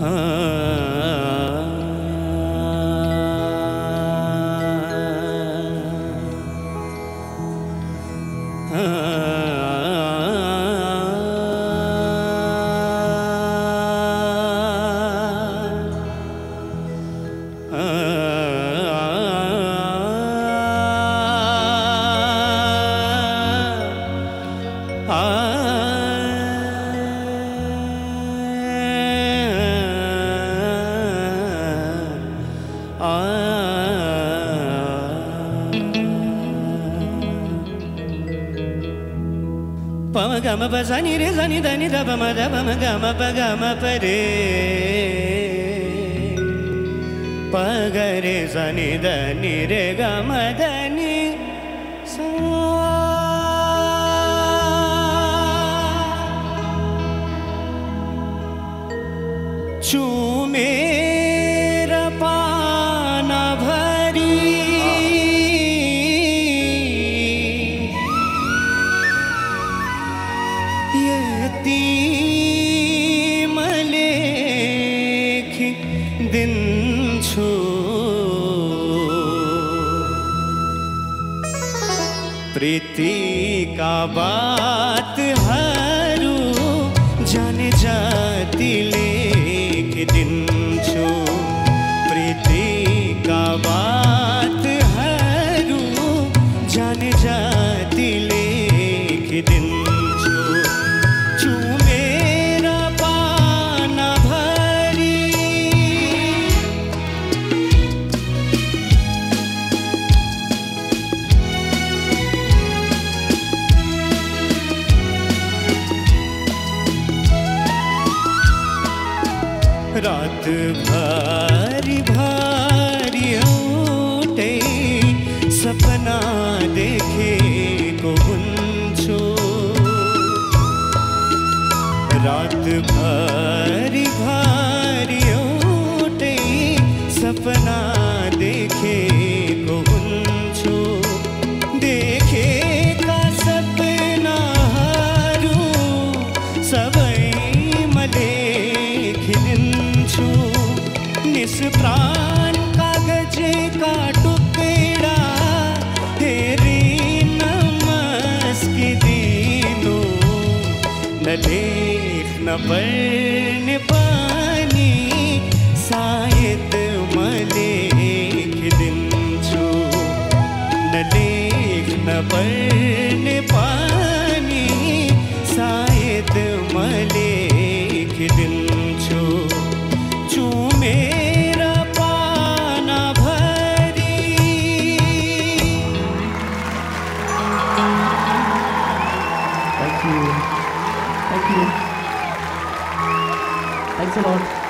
Ah. పమ గమ ప సని రే సని దని ద పమ ద పమ గమ ప గమ ప రే ప గ రే సని దని రే గమ దని సా दिन छु। प्रीति का बात हरू जाने जाती लेख दिन छो। प्रीति का बात रात भारी भारी उठे सपना देखे को गुंजो। रात भारी भारी उठे सपना देखे को गुंजो। देखे का सपना हारू, सबई दिन्छु निष्प्राण कागज़ का टुकड़ा, तेरी नमस्क दीनो न लेख, न पढ़ पानी शायद मलेख दिन्छु न लेख, न पढ़ पानी शायद मलेख दिन Thank you. Thank you. Thanks a lot.